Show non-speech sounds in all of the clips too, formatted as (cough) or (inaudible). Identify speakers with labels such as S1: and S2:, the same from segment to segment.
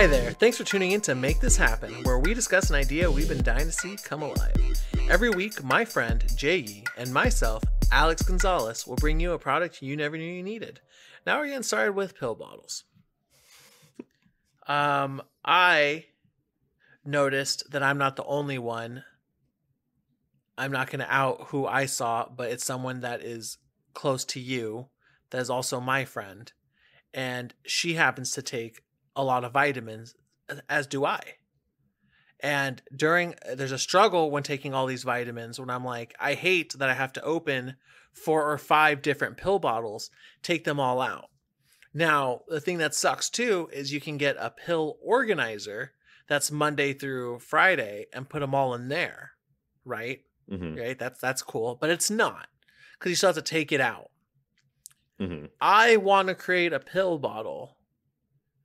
S1: Hi there. Thanks for tuning in to Make This Happen, where we discuss an idea we've been dying to see come alive. Every week, my friend Jay and myself, Alex Gonzalez, will bring you a product you never knew you needed. Now we're getting started with pill bottles. Um, I noticed that I'm not the only one. I'm not going to out who I saw, but it's someone that is close to you that is also my friend. And she happens to take a lot of vitamins, as do I. And during, there's a struggle when taking all these vitamins when I'm like, I hate that I have to open four or five different pill bottles, take them all out. Now, the thing that sucks too is you can get a pill organizer that's Monday through Friday and put them all in there, right?
S2: Mm-hmm.
S1: Right? That's that's cool, but it's not because you still have to take it out.
S2: Mm-hmm.
S1: I want to create a pill bottle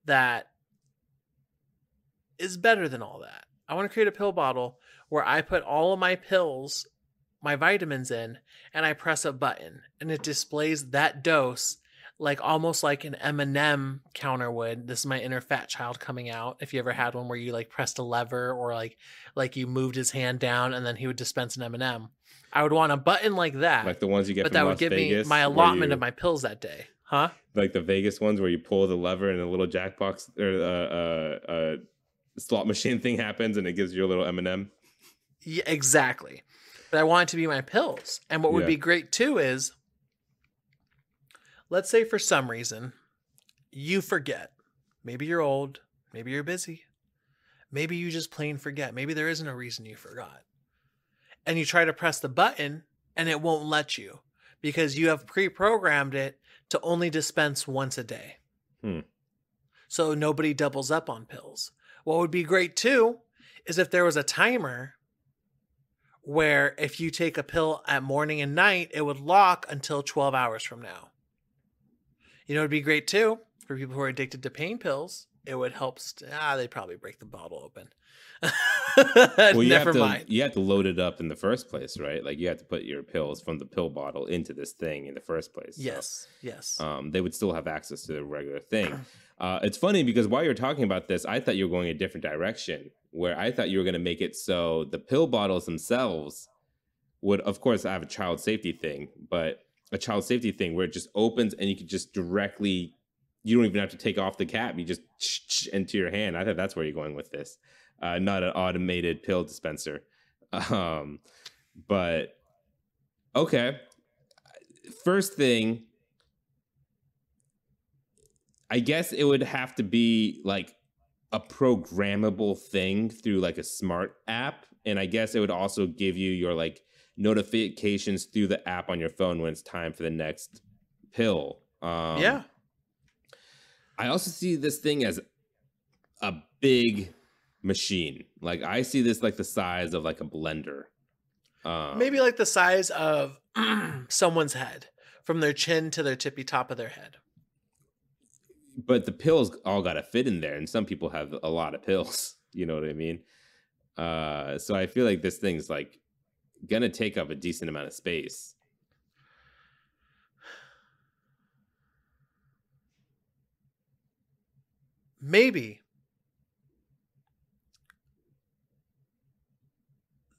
S1: that is better than all that. I want to create a pill bottle where I put all of my pills, my vitamins in, and I press a button and it displays that dose like almost like an M&M counter would. This is my inner fat child coming out. If you ever had one where you like pressed a lever or like like you moved his hand down and then he would dispense an M&M. I would want a button like that.
S2: Like the ones you get
S1: but that would give
S2: Vegas,
S1: me my allotment
S2: you-
S1: of my pills that day. Huh?
S2: like the Vegas ones where you pull the lever and a little jackbox or uh, uh, uh, slot machine (laughs) thing happens and it gives you a little M and m
S1: Yeah, exactly. But I want it to be my pills. And what would
S2: Yeah.
S1: be great too is let's say for some reason you forget. Maybe you're old, maybe you're busy. Maybe you just plain forget. Maybe there isn't a reason you forgot. And you try to press the button and it won't let you because you have pre-programmed it to only dispense once a day.
S2: Hmm.
S1: So nobody doubles up on pills. What would be great too is if there was a timer where if you take a pill at morning and night, it would lock until 12 hours from now. You know, it'd be great too for people who are addicted to pain pills. It would help. St- ah, they'd probably break the bottle open. (laughs)
S2: Well, you
S1: Never
S2: have to
S1: mind.
S2: you have to load it up in the first place, right? Like you have to put your pills from the pill bottle into this thing in the first place. So,
S1: Yes, yes.
S2: um, they would still have access to the regular thing. (clears throat) Uh, it's funny because while you're talking about this, I thought you were going a different direction. Where I thought you were going to make it so the pill bottles themselves would, of course, have a child safety thing, but a child safety thing where it just opens and you could just directly, you don't even have to take off the cap. You just into your hand. I thought that's where you're going with this, uh, not an automated pill dispenser. Um, but okay. First thing, I guess it would have to be like a programmable thing through like a smart app. And I guess it would also give you your like notifications through the app on your phone when it's time for the next pill. Um,
S1: yeah.
S2: I also see this thing as a big machine. Like I see this like the size of like a blender. Um,
S1: Maybe like the size of (clears throat) someone's head from their chin to their tippy top of their head.
S2: but the pills all got to fit in there and some people have a lot of pills (laughs) you know what i mean uh so i feel like this thing's like gonna take up a decent amount of space
S1: maybe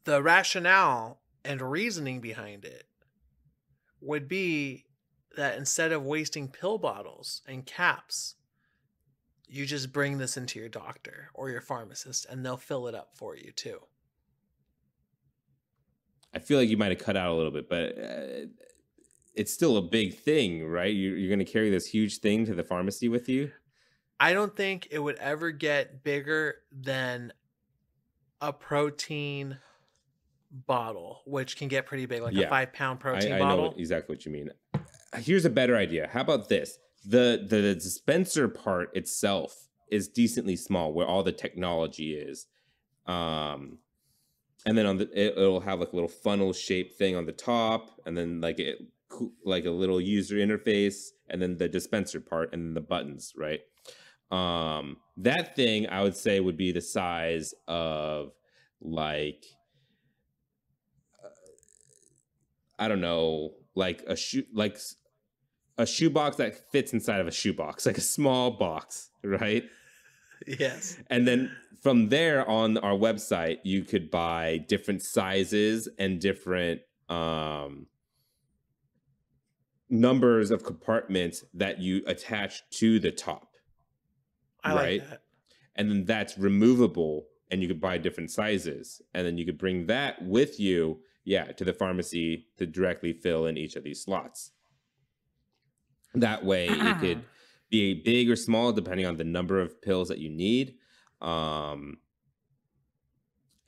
S1: the rationale and reasoning behind it would be that instead of wasting pill bottles and caps, you just bring this into your doctor or your pharmacist and they'll fill it up for you too.
S2: i feel like you might have cut out a little bit but uh, it's still a big thing right you're, you're gonna carry this huge thing to the pharmacy with you
S1: I don't think it would ever get bigger than a protein bottle, which can get pretty big, like
S2: Yeah.
S1: a five pound protein
S2: I, I know
S1: bottle.
S2: what- exactly what you mean. Here's a better idea. How about this? The the dispenser part itself is decently small, where all the technology is. Um, and then on the it, it'll have like a little funnel shaped thing on the top, and then like it like a little user interface, and then the dispenser part, and then the buttons, right? Um, that thing I would say would be the size of like I don't know, like a shoe, like a shoebox that fits inside of a shoebox, like a small box, right?
S1: yes.
S2: And then from there on our website, you could buy different sizes and different um, numbers of compartments that you attach to the top.
S1: I
S2: Right.
S1: like that.
S2: And then that's removable and you could buy different sizes. And then you could bring that with you, yeah, to the pharmacy to directly fill in each of these slots. That way it could be big or small depending on the number of pills that you need. Um,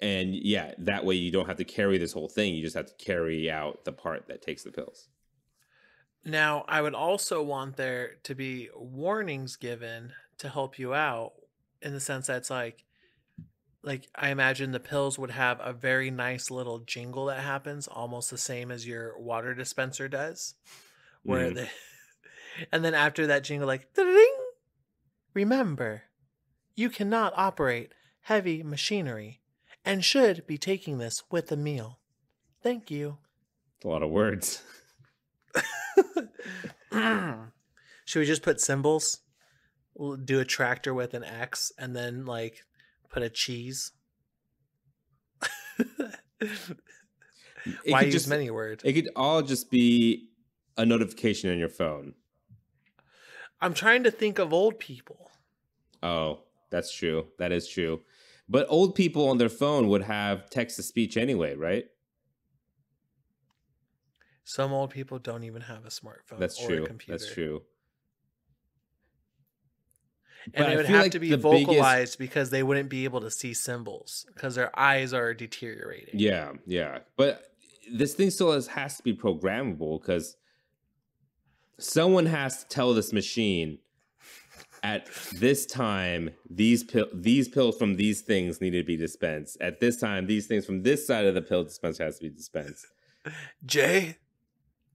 S2: and yeah, that way you don't have to carry this whole thing. You just have to carry out the part that takes the pills.
S1: Now, I would also want there to be warnings given to help you out in the sense that it's like like I imagine the pills would have a very nice little jingle that happens almost the same as your water dispenser does where
S2: mm-hmm.
S1: they (laughs) and then after that jingle like ding remember you cannot operate heavy machinery and should be taking this with a meal. Thank you.
S2: It's a lot of words. (clears throat)
S1: Should we just put symbols? We'll do a tractor with an X and then like put a cheese.
S2: It
S1: Why
S2: could
S1: use
S2: just-
S1: many words?
S2: It could all just be a notification on your phone.
S1: I'm trying to think of old people.
S2: Oh, that's true. That is true. But old people on their phone would have text to speech anyway, right?
S1: Some old people don't even have a smartphone
S2: That's
S1: or a
S2: true.
S1: computer.
S2: That's true.
S1: And
S2: But
S1: they
S2: I
S1: would have
S2: like
S1: to be
S2: the biggest-
S1: vocalized because they wouldn't be able to see symbols because their eyes are deteriorating.
S2: Yeah, yeah. But this thing still has, has to be programmable because someone has to tell this machine at this time these pill these pills from these things need to be dispensed. At this time, these things from this side of the pill dispenser has to be dispensed. (laughs)
S1: Jay,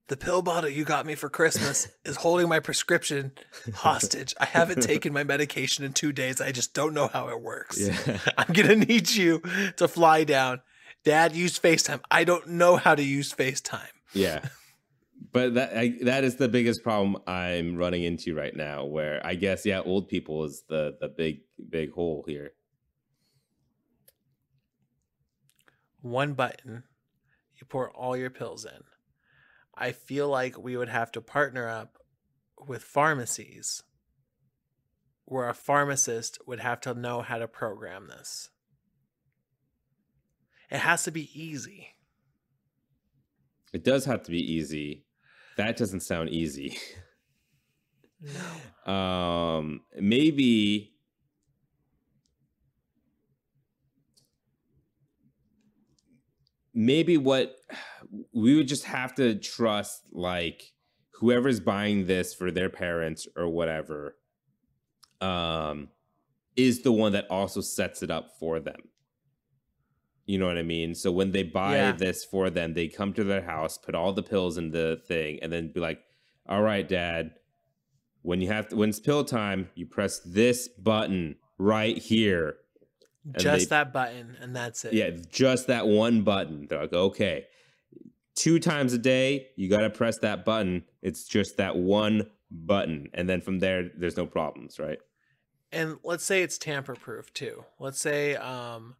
S1: the pill bottle you got me for Christmas is holding my prescription (laughs) hostage. I haven't taken my medication in two days. I just don't know how it works.
S2: Yeah. (laughs)
S1: I'm gonna need you to fly down. Dad, use FaceTime. I don't know how to use FaceTime.
S2: Yeah. But that I, that is the biggest problem I'm running into right now. Where I guess yeah, old people is the the big big hole here.
S1: One button, you pour all your pills in. I feel like we would have to partner up with pharmacies where a pharmacist would have to know how to program this. It has to be easy.
S2: It does have to be easy. That doesn't sound easy.
S1: No. (laughs)
S2: um maybe maybe what we would just have to trust like whoever's buying this for their parents or whatever um is the one that also sets it up for them you know what i mean so when they buy
S1: Yeah.
S2: this for them they come to their house put all the pills in the thing and then be like all right dad when you have to, when it's pill time you press this button right here
S1: Just
S2: they-
S1: that button, and that's it.
S2: yeah, just that one button. They're like, okay, two times a day, you got to press that button. It's just that one button. And then from there, there's no problems, right?
S1: and let's say it's tamper proof too. Let's say um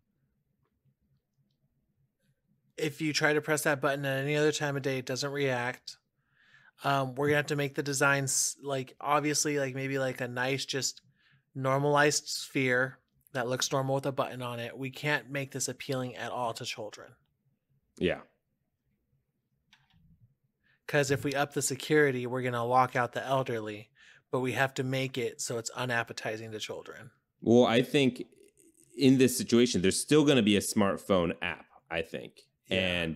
S1: if you try to press that button at any other time of day, it doesn't react. Um, we're gonna have to make the designs like obviously like maybe like a nice just normalized sphere that looks normal with a button on it. We can't make this appealing at all to children
S2: Yeah.
S1: Because if we up the security, we're gonna lock out the elderly. But we have to make it so it's unappetizing to children.
S2: Well, I think in this situation, there's still going to be a smartphone app, I think.
S1: Yeah.
S2: And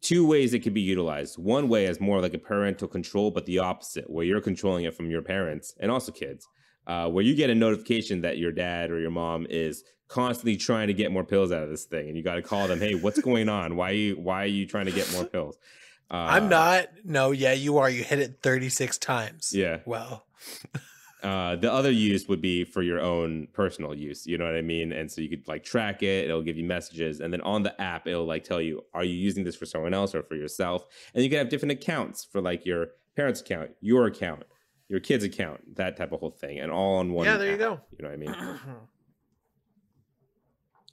S2: two ways it could be utilized. One way is more like a parental control, but the opposite, where you're controlling it from your parents and also kids, uh, where you get a notification that your dad or your mom is constantly trying to get more pills out of this thing, and you got to call them, "Hey, what's going on? Why are you why are you trying to get more (laughs) pills?" Uh,
S1: I'm not. No, yeah, you are. You hit it 36 times.
S2: Yeah.
S1: Well, (laughs)
S2: Uh, the other use would be for your own personal use. You know what I mean? And so you could like track it. It'll give you messages, and then on the app, it'll like tell you, are you using this for someone else or for yourself? And you can have different accounts for like your parents' account, your account, your kid's account, that type of whole thing, and all on one.
S1: Yeah, there you go.
S2: You know what I mean? (clears throat)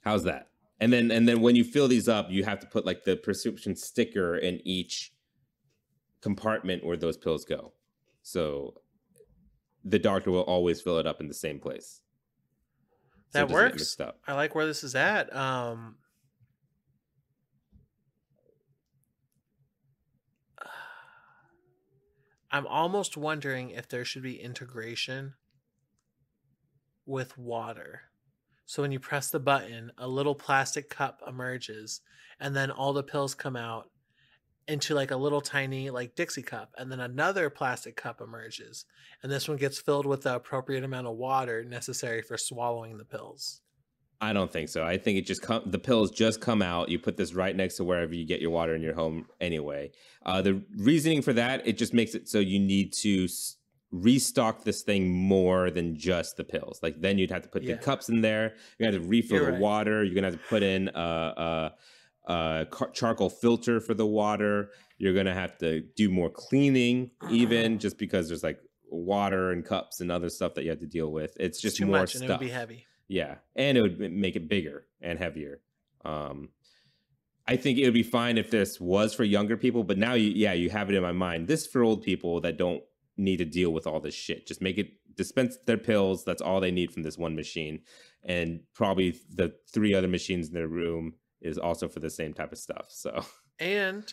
S2: How's that? And then and then when you fill these up, you have to put like the prescription sticker in each compartment where those pills go. So the doctor will always fill it up in the same place.
S1: that
S2: So it
S1: works. I like where this is at. Um, (sighs) I'm almost wondering if there should be integration with water. So when you press the button, a little plastic cup emerges, and then all the pills come out into like a little tiny like Dixie cup, and then another plastic cup emerges, and this one gets filled with the appropriate amount of water necessary for swallowing the pills.
S2: I don't think so. I think it just come the pills just come out. You put this right next to wherever you get your water in your home anyway. Uh, the reasoning for that it just makes it so you need to restock this thing more than just the pills. Like then you'd have to put
S1: Yeah.
S2: the cups in there. You have to refill
S1: You're
S2: the
S1: right.
S2: water. You're gonna have to put in a, a, a car- charcoal filter for the water. You're gonna have to do more cleaning, even (clears throat) just because there's like water and cups and other stuff that you have to deal with. It's just
S1: too
S2: more
S1: much, and
S2: stuff.
S1: it would be heavy.
S2: Yeah, and it would make it bigger and heavier. Um, I think it would be fine if this was for younger people, but now, you, yeah, you have it in my mind. This for old people that don't need to deal with all this shit. Just make it dispense their pills. That's all they need from this one machine, and probably the three other machines in their room is also for the same type of stuff. So
S1: And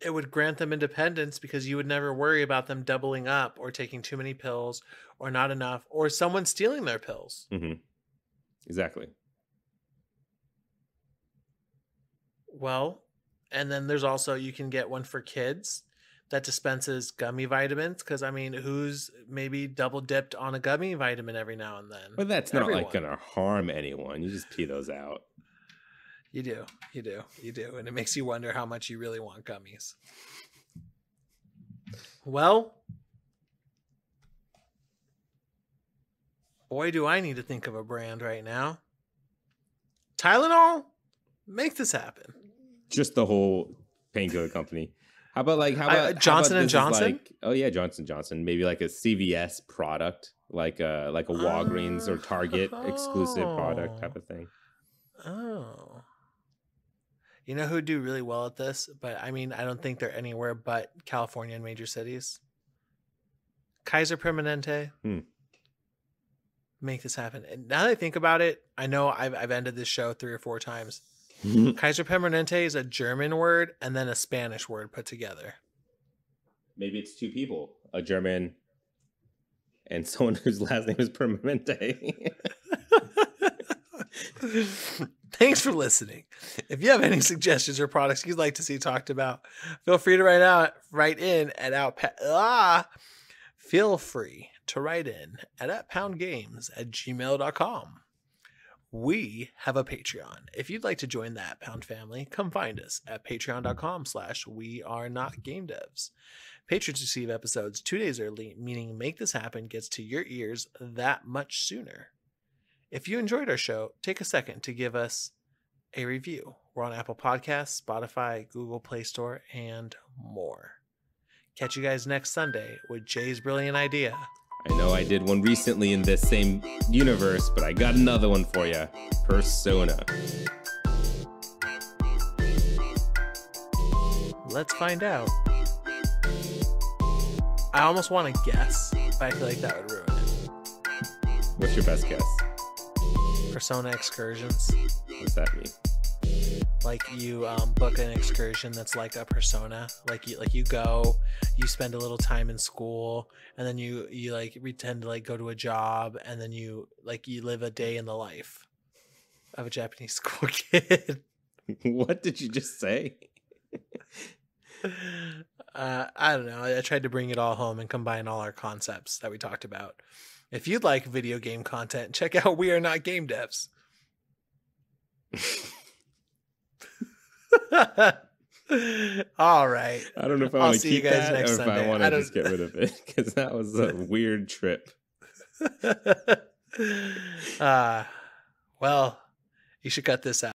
S1: it would grant them independence because you would never worry about them doubling up or taking too many pills or not enough or someone stealing their pills.
S2: mhm. exactly.
S1: Well, and then there's also you can get one for kids that dispenses gummy vitamins because I mean, who's maybe double dipped on a gummy vitamin every now and then?
S2: But that's not like gonna harm anyone. You just pee those out.
S1: You do, you do, you do, and it makes you wonder how much you really want gummies. Well, boy, do I need to think of a brand right now. Tylenol, make this happen.
S2: just the whole painkiller company. How about like how
S1: I-
S2: about how
S1: Johnson
S2: about
S1: and Johnson?
S2: Like, oh yeah, Johnson Johnson. Maybe like a CVS product, like a like a Walgreens or Target exclusive product type of thing.
S1: Oh. You know who do really well at this? But I mean, I don't think they're anywhere but California and major cities. Kaiser Permanente.
S2: Hmm.
S1: Make this happen. And now that I think about it, I know I've, I've ended this show three or four times. Kaiser Permanente is a German word and then a Spanish word put together.
S2: Maybe it's two people, a German and (laughs) someone whose last name is Permanente. (laughs)
S1: Thanks for listening. If you have any suggestions or products you'd like to see talked about, feel free to write out write in at out ah feel free to write in at atpoundgames at gmail.com. We have a Patreon. If you'd like to join that Pound family, come find us at patreon.com slash we are not game devs. Patrons receive episodes two days early, meaning Make This Happen gets to your ears that much sooner. If you enjoyed our show, take a second to give us a review. We're on Apple Podcasts, Spotify, Google Play Store, and more. Catch you guys next Sunday with Jay's brilliant idea.
S2: I know I did one recently in this same universe, but I got another one for you. Persona.
S1: Let's find out. I almost want to guess, but I feel like that would ruin it.
S2: What's your best guess?
S1: Persona excursions.
S2: What's that mean?
S1: Like you um, book an excursion that's like a persona. Like you like you go, you spend a little time in school, and then you you like pretend to like go to a job, and then you like you live a day in the life of a Japanese (laughs) school kid.
S2: what did you just say? (laughs)
S1: uh, I don't know. I tried to bring it all home and combine all our concepts that we talked about. If you'd like video game content, check out We Are Not Game Devs. (laughs) (laughs) all right.
S2: I don't know if I want to
S1: see you
S2: keep
S1: guys
S2: that
S1: next
S2: or if I want to just get rid of it (laughs) because that was a (laughs) weird trip.
S1: uh, well, you should cut this out.